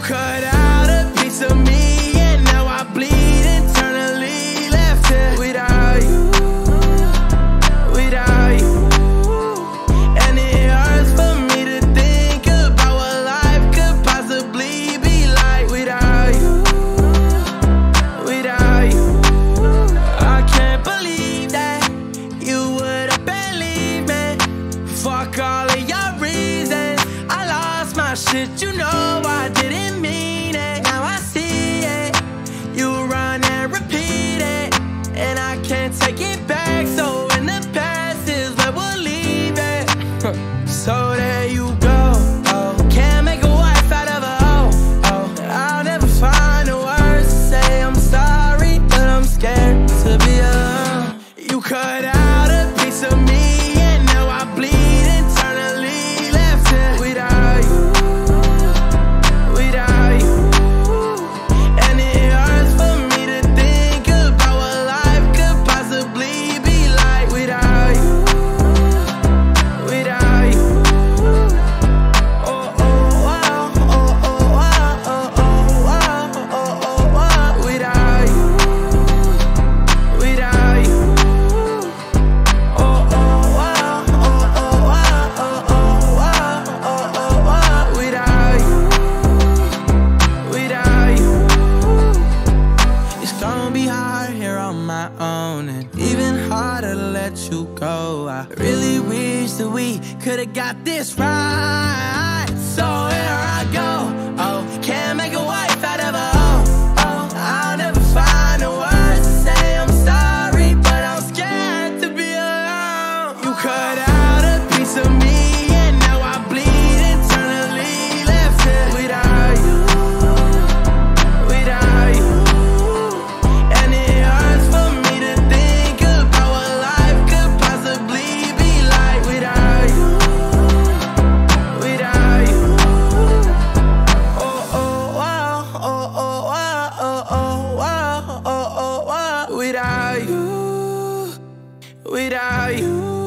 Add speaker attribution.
Speaker 1: cut out a piece of me, and now I bleed internally. Left here without you, without you. And it hurts for me to think about what life could possibly be like without you, without you. I can't believe that you would have believed me. Fuck all my shit, you know I didn't mean it. Now I see it. You run and repeat it. And I can't take it back. So in the past is where we'll leave it. so there you go. Oh, Gonna be hard here on my own, and even harder to let you go. I really wish that we could've got this right. So here I go. Oh, can't make a wife out of a hoe. Oh, I'll never find the words to say I'm sorry, but I'm scared to be alone. You cut out a piece of me, without you, without you.